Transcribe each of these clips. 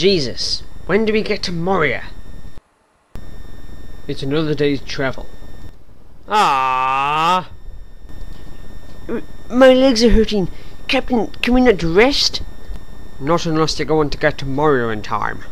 Jesus, when do we get to Moria? It's another day's travel. Ah. My legs are hurting. Captain, can we not rest? Not unless you're going to get to Moria in time.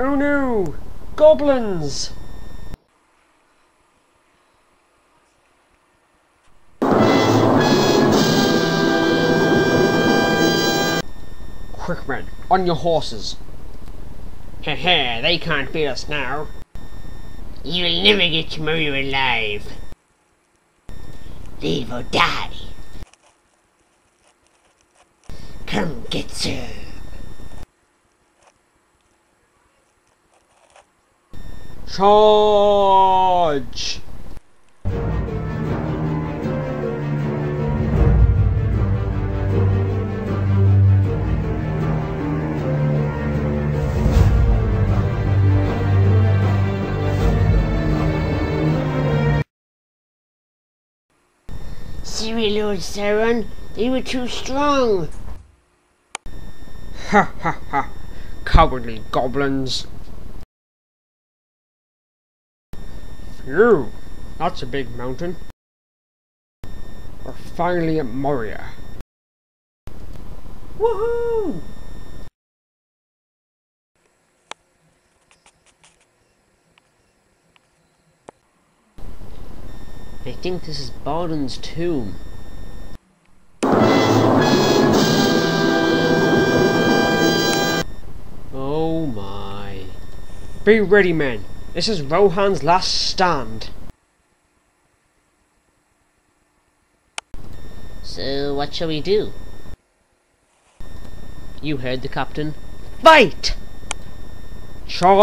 Oh no! Goblins! Quick men, on your horses! Ha ha, they can't beat us now. You'll never get to Moria alive. Live or die. Come get some. Charge! Sorry, Lord Sauron. They were too strong. Ha ha ha! Cowardly goblins! Phew! That's a big mountain. We're finally at Moria. Woohoo! I think this is Balden's tomb. Oh my. Be ready, men. This is Rohan's last stand. So, what shall we do? You heard the captain. Fight! Charge!